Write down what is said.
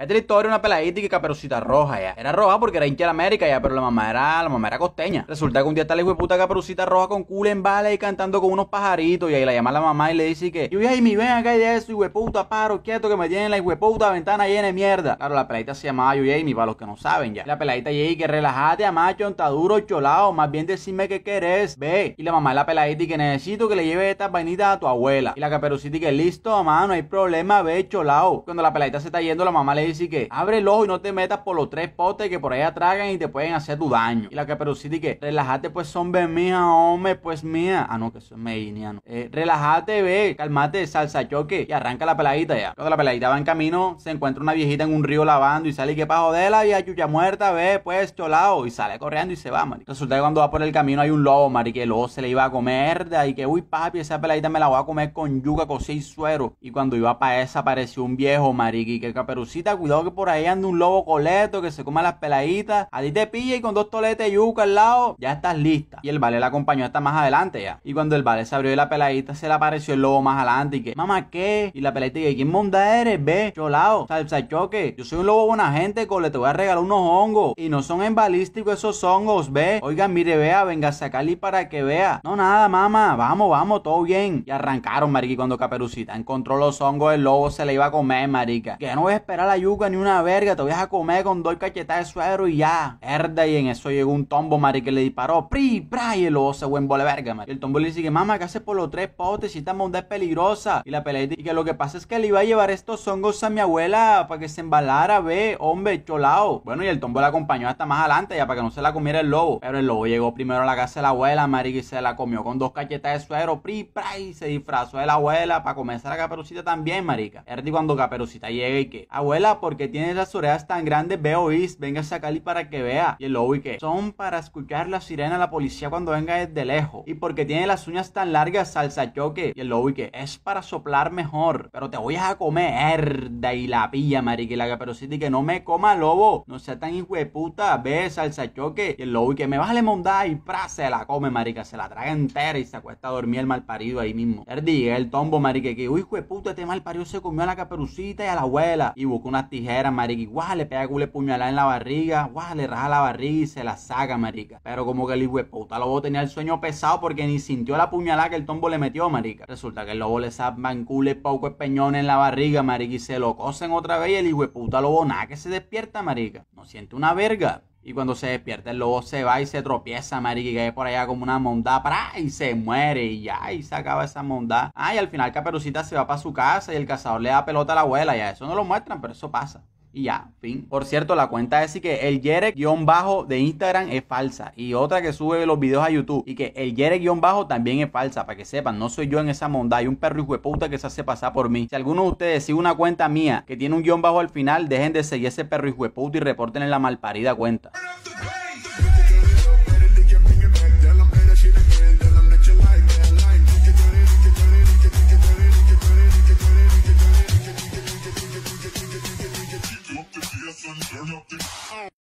Esta es la historia de una peladita y caperucita roja ya. Era roja porque era hincha de América ya, pero la mamá era, la mamá era costeña. Resulta que un día está la hijo puta caperucita roja con culo en bala y cantando con unos pajaritos. Y ahí la llama la mamá y le dice que, yo mi ven acá y de eso, puta, paro, quieto, que me tienen la puta ventana llena de mierda. Claro, la peladita se llamaba Yuyami, para los que no saben ya. La peladita y que relájate, a macho, está duro, cholao, más bien decime qué querés, ve. Y la mamá de la peladita y que necesito que le lleve estas vainitas a tu abuela. Y la caperucita y que listo, mamá, no hay problema, ve, cholao. Cuando la peladita se está yendo, la mamá le dice que abre el ojo y no te metas por los tres potes que por ahí atragan y te pueden hacer tu daño. Y la caperucita y que relájate, pues son mía, hombre, pues mía. Ah, no, que eso es mediniano. Eh, relájate, ve, calmate, salsa choque. Y arranca la peladita ya. Cuando la peladita va en camino, se encuentra una viejita en un río lavando y sale y que pa' joderla, vieja chucha muerta, ve, pues cholao. Y sale corriendo y se va, marica. Resulta que cuando va por el camino hay un lobo, marica. El lobo se le iba a comer, de ahí que, uy, papi, esa peladita me la voy a comer con yuca, cosí y suero. Y cuando iba para esa apareció un viejo, marica. Y que caperucita, cuidado que por ahí anda un lobo coleto que se come las peladitas. A ti te pilla y con dos toletes de yuca al lado, ya estás lista. Y el vale la acompañó hasta más adelante ya. Y cuando el vale se abrió y la peladita, se le apareció el lobo más adelante. Y que, mamá, ¿qué? Y la peladita, y ¿quién monda eres? Ve, cholao, salsa choque. Yo soy un lobo buena gente, cole, te voy a regalar unos hongos. Y no son en balístico esos hongos, ve. Oigan, mire, vea, venga a sacarle para que vea. No, nada, mamá, vamos, vamos, todo bien. Y arrancaron, marica, cuando Caperucita encontró los hongos, el lobo se le iba a comer, marica. Que no voy a esperar la ni una verga, te voy a comer con dos cachetas de suero y ya. Herda, y en eso llegó un tombo, marica, que le disparó. Pri, pra, y el lobo se fue en verga, marica. Y el tombo le dice que, mamá, ¿qué hace por los tres potes? Si esta monda es peligrosa. Y la pelea y que lo que pasa es que le iba a llevar estos hongos a mi abuela para que se embalara, ve, hombre, cholao. Bueno, y el tombo la acompañó hasta más adelante ya para que no se la comiera el lobo. Pero el lobo llegó primero a la casa de la abuela, marica, y se la comió con dos cachetas de suero, pri, pra, y se disfrazó de la abuela para comerse a la caperucita también, marica. Herdi cuando caperucita llega y que, abuela, ¿por qué tienes las orejas tan grandes? Veo is, venga a sacarle para que vea. Y el lobo y que, son para escuchar la sirena de la policía cuando venga desde lejos. Y porque tiene las uñas tan largas, salsa choque. Y el lobo y que, es para soplar mejor. Pero te voy a comer, y la pilla, la caperucita y que no me coma, lobo. No sea tan hijo de puta, ve, salsa choque. Y el lobo y que me vale mondar y pra, se la come, marica. Se la traga entera y se acuesta a dormir el mal parido ahí mismo. Herdi, el tombo, marica, que, uy, hijo de puta, este mal parido se comió a la caperucita y a la abuela. Y busca unas tijeras, marica. Le pega culo puñalada en la barriga. Guau, le raja la barriga y se la saca, marica. Pero como que el puta lobo tenía el sueño pesado porque ni sintió la puñalada que el tombo le metió, marica. Resulta que el lobo le sacan culo y poco espeñón en la barriga, marica. Y se lo cosen otra vez y el puta lobo nada que se despierta, marica. No siente una verga. Y cuando se despierta, el lobo se va y se tropieza, marica, y cae por allá como una mondá, para y se muere, y ya, y se acaba esa mondá. Ah, y al final Caperucita se va para su casa y el cazador le da pelota a la abuela, ya, eso no lo muestran, pero eso pasa. Y ya, fin. Por cierto, la cuenta es que el Yere-bajo de Instagram es falsa. Y otra que sube los videos a YouTube. Y que el Yere-bajo también es falsa. Para que sepan, no soy yo en esa monda. Hay un perro hijo de puta que se hace pasar por mí. Si alguno de ustedes sigue una cuenta mía que tiene un guion bajo al final, dejen de seguir ese perro hijo de puta y reporten en la malparida cuenta.